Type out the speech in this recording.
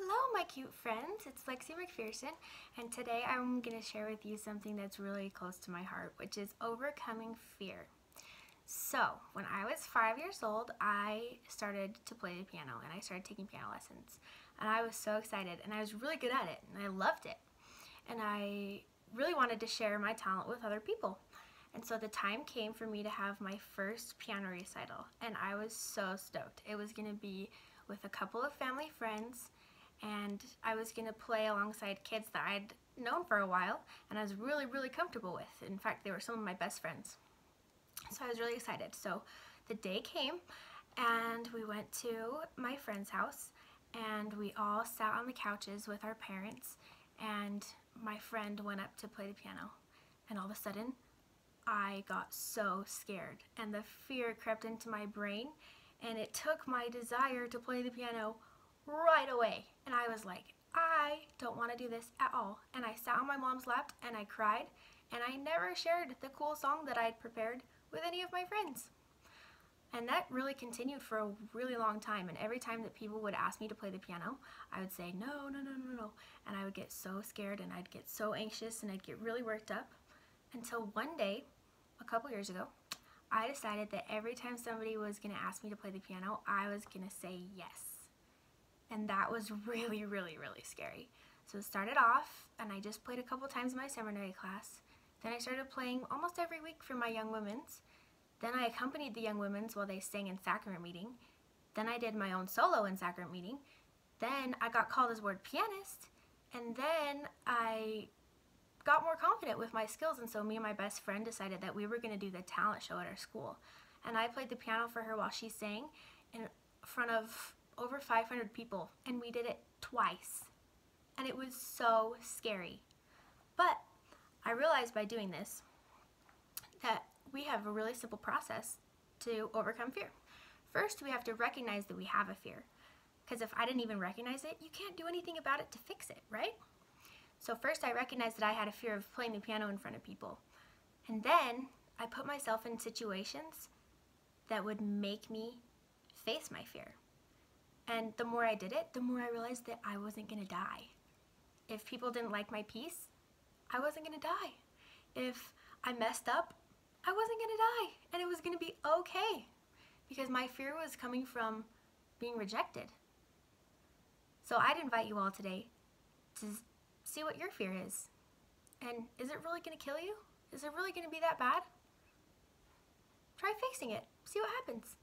Hello, my cute friends. It's Lexi McPherson, and today I'm going to share with you something that's really close to my heart, which is overcoming fear. So, when I was five years old, I started to play the piano and I started taking piano lessons. And I was so excited, and I was really good at it, and I loved it. And I really wanted to share my talent with other people. And so the time came for me to have my first piano recital, and I was so stoked. It was going to be with a couple of family friends and I was going to play alongside kids that I'd known for a while and I was really, really comfortable with. In fact, they were some of my best friends. So I was really excited. So the day came and we went to my friend's house and we all sat on the couches with our parents and my friend went up to play the piano and all of a sudden I got so scared and the fear crept into my brain and it took my desire to play the piano right away. I was like, I don't want to do this at all. And I sat on my mom's lap and I cried and I never shared the cool song that I'd prepared with any of my friends. And that really continued for a really long time. And every time that people would ask me to play the piano, I would say, no, no, no, no, no. And I would get so scared and I'd get so anxious and I'd get really worked up until one day, a couple years ago, I decided that every time somebody was going to ask me to play the piano, I was going to say yes and that was really, really, really scary. So it started off, and I just played a couple times in my seminary class. Then I started playing almost every week for my young women's. Then I accompanied the young women's while they sang in sacrament meeting. Then I did my own solo in sacrament meeting. Then I got called as ward pianist. And then I got more confident with my skills, and so me and my best friend decided that we were going to do the talent show at our school. And I played the piano for her while she sang in front of over 500 people and we did it twice. And it was so scary. But I realized by doing this that we have a really simple process to overcome fear. First, we have to recognize that we have a fear. Because if I didn't even recognize it, you can't do anything about it to fix it, right? So first I recognized that I had a fear of playing the piano in front of people. And then I put myself in situations that would make me face my fear. And the more I did it, the more I realized that I wasn't gonna die. If people didn't like my piece, I wasn't gonna die. If I messed up, I wasn't gonna die. And it was gonna be okay. Because my fear was coming from being rejected. So I'd invite you all today to see what your fear is. And is it really gonna kill you? Is it really gonna be that bad? Try facing it. See what happens.